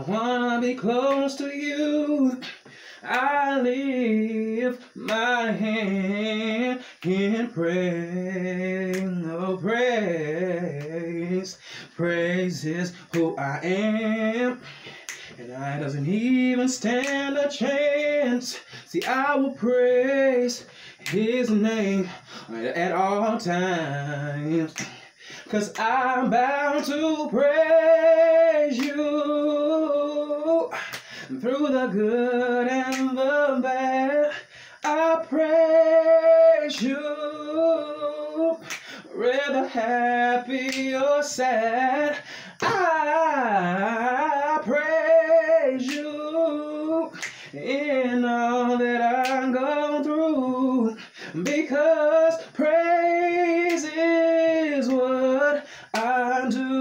I wanna be close to you. I lift my hand in praise. Oh, praise. Praise is who I am. And I doesn't even stand a chance. See, I will praise his name at all times. Cause I'm bound to praise Through the good and the bad, I praise you. Whether happy or sad, I praise you in all that I go through because praise is what I do.